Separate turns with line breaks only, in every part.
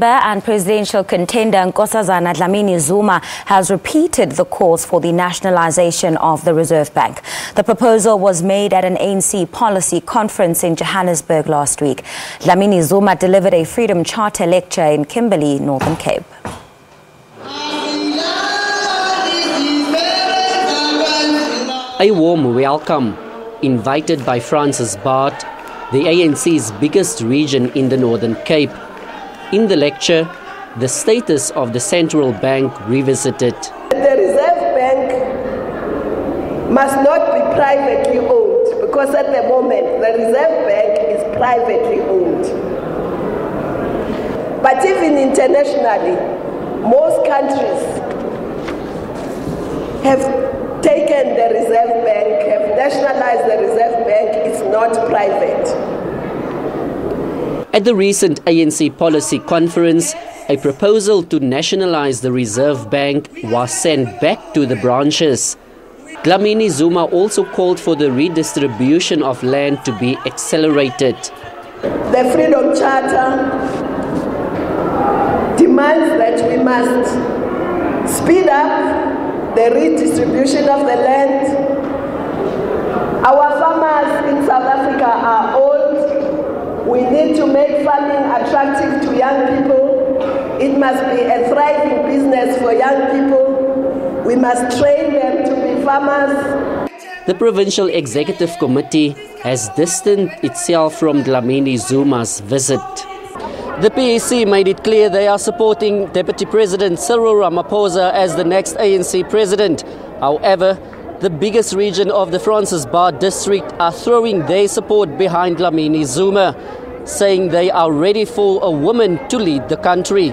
and presidential contender Nkosazana Dlamini Zuma has repeated the calls for the nationalization of the Reserve Bank. The proposal was made at an ANC policy conference in Johannesburg last week. Dlamini Zuma delivered a Freedom Charter lecture in Kimberley, Northern Cape.
A warm welcome, invited by Francis Baard, the ANC's biggest region in the Northern Cape. In the lecture, the status of the central bank revisited.
The Reserve Bank must not be privately owned because at the moment the Reserve Bank is privately owned. But even internationally, most countries have taken the Reserve Bank, have nationalized the Reserve Bank, it's not private.
At the recent ANC policy conference, a proposal to nationalize the Reserve Bank was sent back to the branches. Dlamini Zuma also called for the redistribution of land to be accelerated.
The Freedom Charter demands that we must speed up the redistribution of the land. To young people. It must be a thriving business for young people. We must train them to be farmers.
The Provincial Executive Committee has distanced itself from Dlamini Zuma's visit. The PEC made it clear they are supporting Deputy President Cyril Ramaphosa as the next ANC president. However, the biggest region of the Francis Baard district are throwing their support behind Dlamini Zuma, saying they are ready for a woman to lead the country.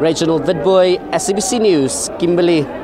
Reginald Vidboy, SABC News, Kimberley.